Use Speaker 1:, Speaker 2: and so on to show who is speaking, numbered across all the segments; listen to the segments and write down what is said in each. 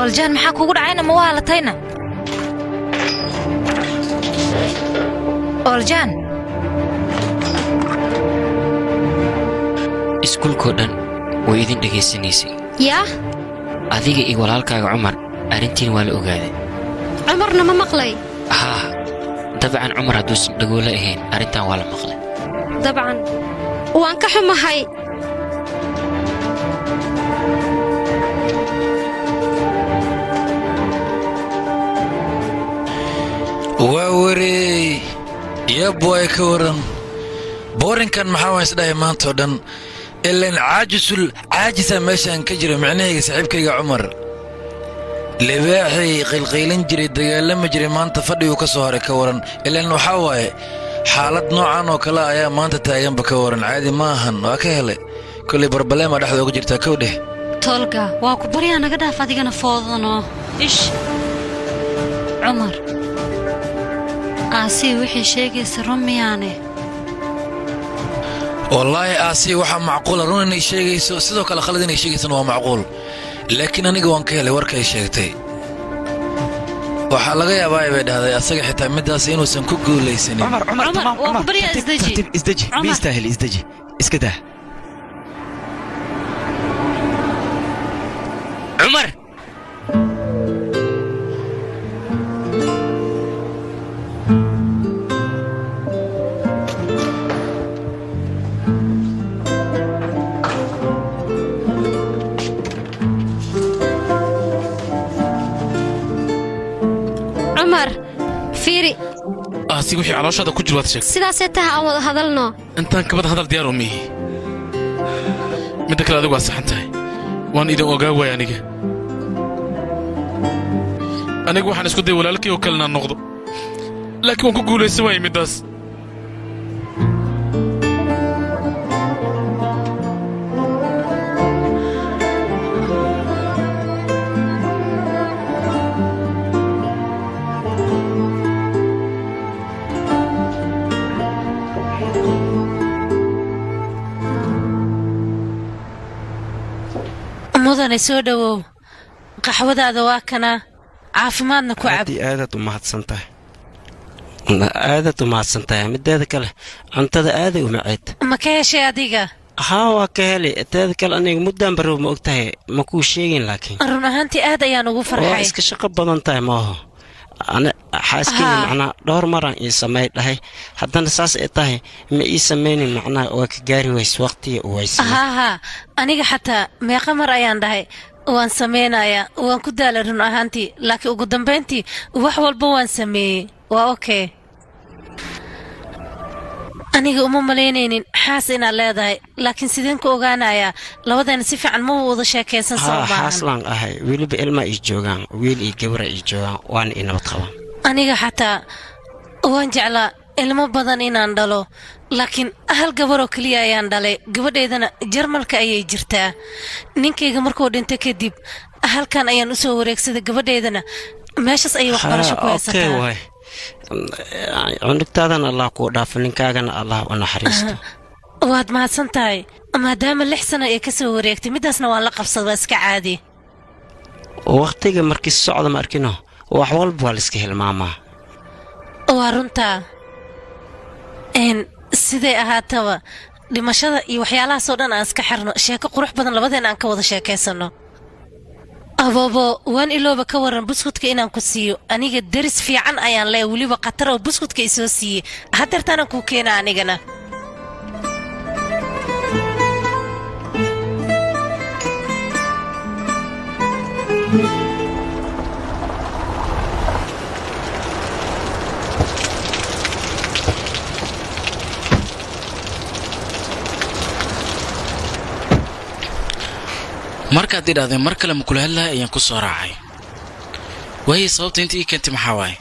Speaker 1: oljaan maxaa kugu dhacayna? Ma waalatayna oljaan
Speaker 2: iskuulkoo dhan way idin dhegaysanaysay
Speaker 3: yaa?
Speaker 2: Adiga iyo walaalkaaga cumar arrintiin waa la ogaaday.
Speaker 3: Cumarna ma maqlay?
Speaker 2: Haa dabcan cumar hadduusan dhagoolo ahayn arrintan waa la maqlay.
Speaker 3: Dabcan waan ka xumahay
Speaker 4: yabwaay ka waran. Boorinkan maxaa waan isdhahay maantao dhan ilaan caajisul caajisaa meeshaan ka jira micnahayga saaxiibkayga cumar. Libaaxii qaylqaylin jiray dagaalami jiray maanta fadhiguu ka soo haray ka waran. Ilaan waxaa waaye xaalad noocan oo kale ayaa maanta taaganba ka waran. Caadi ma ahan waa ka helay. Kolay barbaleema dhexda uga jirtaa kow dheh.
Speaker 3: Toolga waa ku baryaa naga dhaaf adigana foodano ish. Cumar aasiya wixii sheegaysa rumiyaane.
Speaker 4: Wallaahi aasi waxaa macquula run inay sheegayso sidoo kale khalad inay sheegaysana waa macquul. Laakiin aniga waan ka helay warkay sheegtay. Waxaa laga yaabaa bay dhahday asaga xitaa middaas inuusan ku guulaysanin.
Speaker 2: Cumar!
Speaker 5: Aasi wixii calooshada ku jir waad sheegtay.
Speaker 3: Sidaasee taha aan wada hadalno.
Speaker 5: Intaan kabada hadal diyaar uma ihi midda kale adigu waa saxan tahay. Waan idin ogaa waay aniga. Anigu waxaan isku daya walaalkii oo kalena noqdo. Laakiin waan ku guulaysan waayey middaas
Speaker 6: mudane soo dhowow qaxwadaada waa kana. Caafimaadna ku cab.
Speaker 7: Aad iyo aadaad u mahadsan tahay aadaad u mahadsan tahay mideeda kale cuntada aaday u maceed
Speaker 6: ma ka heshay adiga?
Speaker 7: Haa waa ka heli. Teeda kale aniga muddaan barow ma og tahay ma kuu sheegin laakiin.
Speaker 6: Run ahaantii aad ayaan ugu
Speaker 7: waa
Speaker 6: farxay
Speaker 7: iska shaqo badan tahay maaho xaaskeyga macnaa dhowr maraan ii samay dhahay. Haddana saas ay tahay ma ii samaynin macnaa waa ka gaari ways waqtiga u waysiya
Speaker 6: haa haa aniga xataa meeqa mar ayaan dhahay waan samaynayaa waan ku daala run ahaantii. Laakiin ugu dambayntii wax walba waan sameeyey. Waa okay aniga uma malaynaynin xaas inaad leedahay. Laakiin sideen ku ogaanayaa labadeena si fiican ma wada sheekaysan
Speaker 7: haa
Speaker 6: maahan
Speaker 7: xaaslaan ahay. Weliba ilmaa ii joogaan wiil iyo gabara ii joogaan waana ii nabad qabaan
Speaker 6: aniga xataa waan jeclaa ilmo badan inaan dhalo laakiin hal gabaroo keliya ayaan dhalay. Gabadheedana jarmalka ayay jirtaa. Ninkayga markuu dhinto kadib halkan ayaan u soo wareegsaday gabadheedana meeshaas ayay waxbarasho ku
Speaker 7: okay
Speaker 6: haysataa
Speaker 7: cunugtaadana allah kuu dhaafo ninkaagana allah u naxariisto.
Speaker 6: Waad mahadsan tahay maadaama lix sano ay ka soo wareegtay middaasna waan la qabsada waa iska caadi.
Speaker 7: Waqtiga markii socda ma arkino wax walba waa layska hilmaamaa.
Speaker 6: Waa runtaa n siday ahaataba? Dhimashada iyo waxyaalahaasoo dhan aan iska xirno. Sheeko qurux badan labadeen aan ka wada sheekaysanno aboobo waan ilooba ka waran buskudka inaan ku siiyo. Aniga deris fiican ayaan leeya weliba khatar oo buskudka isoo siiyey hadeertaanaan kuu keena anigana
Speaker 5: markaad idhahdeen mar kale ma kula hadlahay ayaan ku soo raacay. Waayay sababta inta ii keentay maxaa waaye?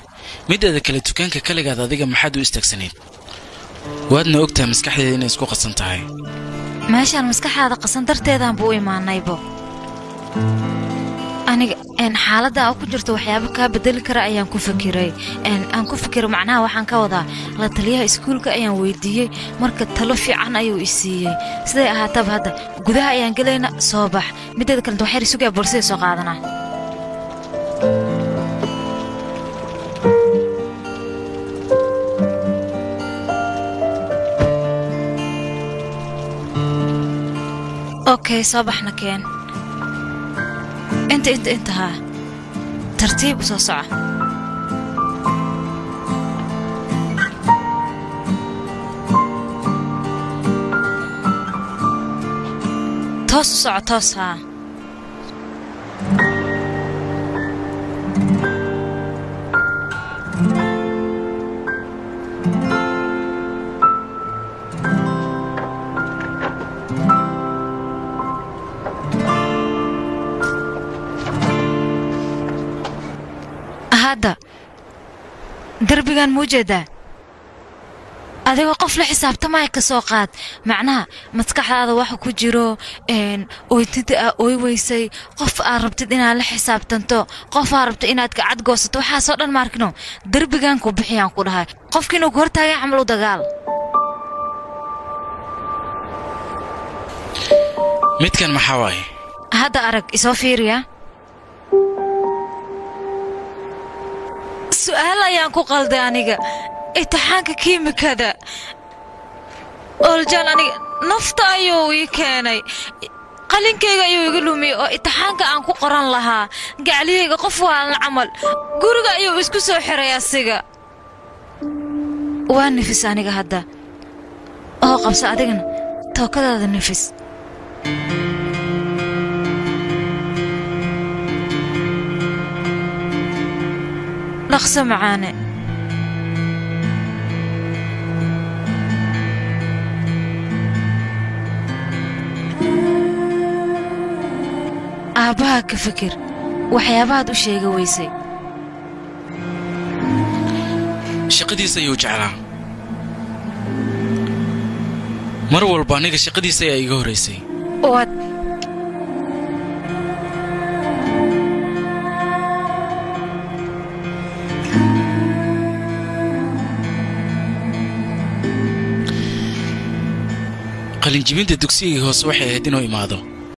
Speaker 5: Mideeda kale dukaanka kaligaad adiga maxaad u istaagsanayd waadna ogtahay maskaxdeeda inay isku qasan tahay.
Speaker 1: Meeshaan maskaxaada qasan darteedaan buu u imaanaybo. Aniga xaalada ku jirto waxyaabo kaa bedeli kara ayaan ku fikiray. Aan ku fikiray macnaha waxaan ka wadaa la taliyaha iskuulka ayaan weydiiyey marka talo fiican ayuu i siiyey. Siday ahaataba hadda gudaha ayaan gelayna soo bax. Mideeda kalenta waxyar sugaa boolsida soo qaadanaa okay soo baxna keen inta inta inta haa tartiib u soo soco toos u soco toos haa hadda derbigan muu jeedaa adigoo qof la xisaabtamaya ka soo qaad. Macnaha maskaxdaada waxa ku jiro oytida aa ooy weysay qof aad rabtid inaad la xisaabtanto qof aad rabtid inaad gacad goosato waxaasoo dhan maarkino derbigan ku bixiyaan ku dhahay. Qofkiinuu ku hortaagay camal u dagaal.
Speaker 5: Midkan maxaa waaye?
Speaker 1: Hadda arag isoo fiiriya su'aal ayaan ku qalday aniga. Imtixaanka kiimikada. Ooljaal aniga nafta ayuu ii keenay. Qalinkayga ayuu iga lumiyey oo imtixaanka aan ku qoran lahaa. Gacliyayga qof waalan camal. Guriga ayuu isku soo xiray asiga. Waa nifis aniga hadda. Oo qabsa adigana tookadaada nifis dhaqso macaane aabbaha ka fikir waxyaabahaad u sheega weysay
Speaker 5: shaqadiisa ayuu jeclaa mar walba aniga shaqadiisa ayaa iga horraysay qalinjibinta dugsigii hoose waxay ahayd inuu imaado